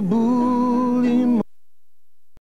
不